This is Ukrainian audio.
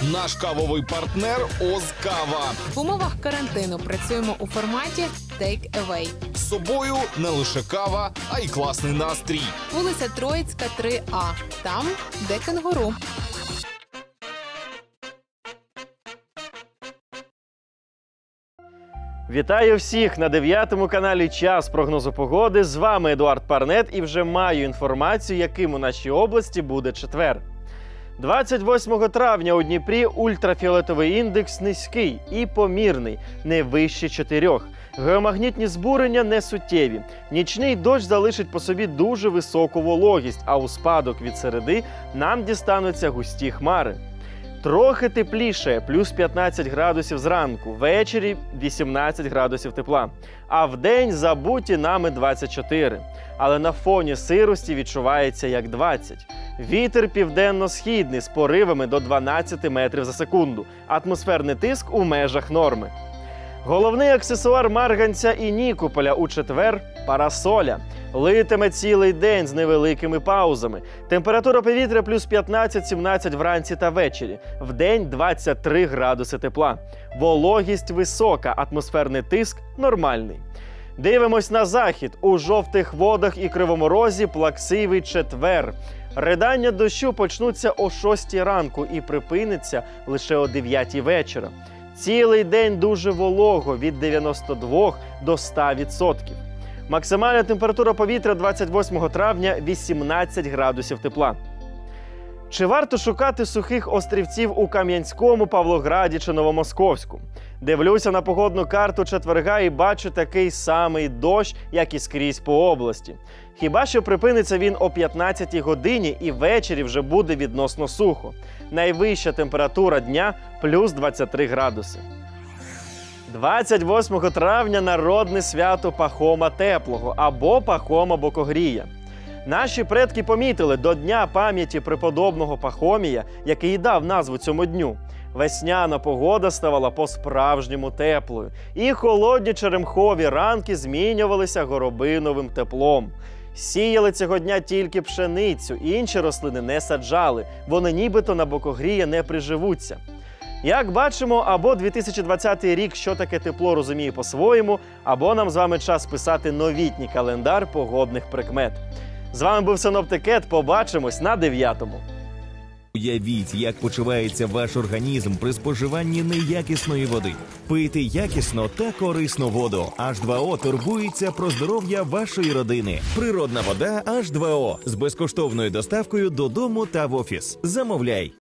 Наш кавовий партнер Оз Кава. В умовах карантину працюємо у форматі Take Away. З собою не лише кава, а й класний настрій. Вулиця Троїцька, 3А. Там, де кенгуру. Вітаю всіх на дев'ятому каналі Час прогнозу погоди. З вами Едуард Парнет і вже маю інформацію, яким у нашій області буде четвер. 28 травня у Дніпрі ультрафіолетовий індекс низький і помірний, не вище 4. Геомагнітні збурення не суттєві. Нічний дощ залишить по собі дуже високу вологість, а у спадок від середи нам дістануться густі хмари. Трохи тепліше, плюс 15 градусів зранку, ввечері 18 градусів тепла. А вдень забуті нами 24. Але на фоні сирості відчувається як 20. Вітер південно-східний з поривами до 12 метрів за секунду. Атмосферний тиск у межах норми. Головний аксесуар Марганця і Нікополя у четвер парасоля. Литиме цілий день з невеликими паузами. Температура повітря плюс 15-17 вранці та ввечері. Вдень 23 градуси тепла. Вологість висока, атмосферний тиск нормальний. Дивимось на захід. У жовтих водах і кривому розі плаксивий четвер. Ридання дощу почнуться о 6 ранку і припиниться лише о 9 вечора. Цілий день дуже волого від 92 до 100%. Максимальна температура повітря 28 травня 18 градусів тепла. Чи варто шукати сухих острівців у Кам'янському, Павлограді чи Новомосковську? Дивлюся на погодну карту четверга і бачу такий самий дощ, як і скрізь по області. Хіба що припиниться він о 15 годині і ввечері вже буде відносно сухо. Найвища температура дня плюс 23 градуси. 28 травня народне свято Пахома Теплого або Пахома Бокогрія. Наші предки помітили до Дня пам'яті преподобного Пахомія, який дав назву цьому дню. Весняна погода ставала по-справжньому теплою, і холодні черемхові ранки змінювалися горобиновим теплом. Сіяли цього дня тільки пшеницю, інші рослини не саджали, вони нібито на бокогрія не приживуться. Як бачимо, або 2020 рік, що таке тепло розуміє по-своєму, або нам з вами час писати новітній календар погодних прикмет. З вами був Синоптикет. Побачимось на дев'ятому. Уявіть, як почувається ваш організм при споживанні неякісної води. Пийте якісно та корисну воду. H2O турбується про здоров'я вашої родини. Природна вода H2O з безкоштовною доставкою додому та в офіс. Замовляй.